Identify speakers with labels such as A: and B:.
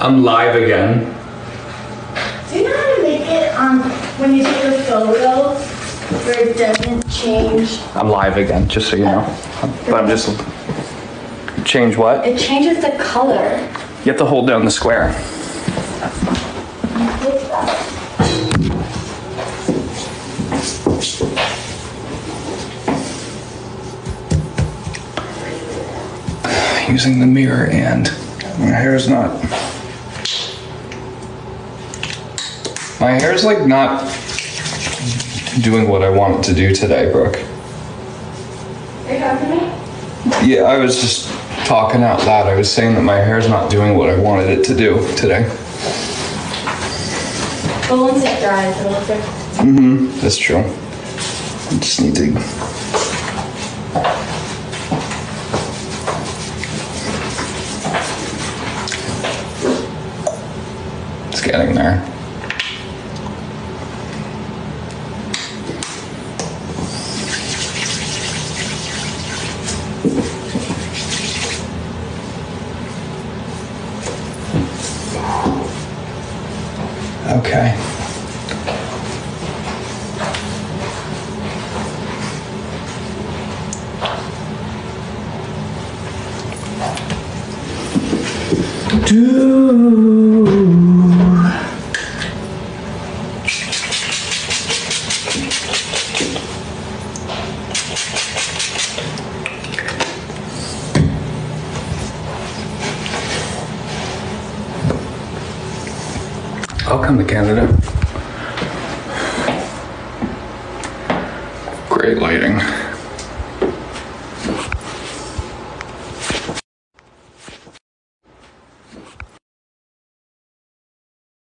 A: I'm live again.
B: Do you know how to make it um when you take a photo where it doesn't change?
A: I'm live again, just so you know. But I'm just change what?
B: It changes the color.
A: You have to hold down the square. Using the mirror and my hair is not. My hair is like not doing what I want it to do today, Brooke.
B: Are you talking to me?
A: Yeah, I was just talking out loud. I was saying that my hair is not doing what I wanted it to do today.
B: But once it dries, it'll look like Mhm.
A: That's true. I just need to. It's getting there. Okay. I'll come to Canada. Great lighting.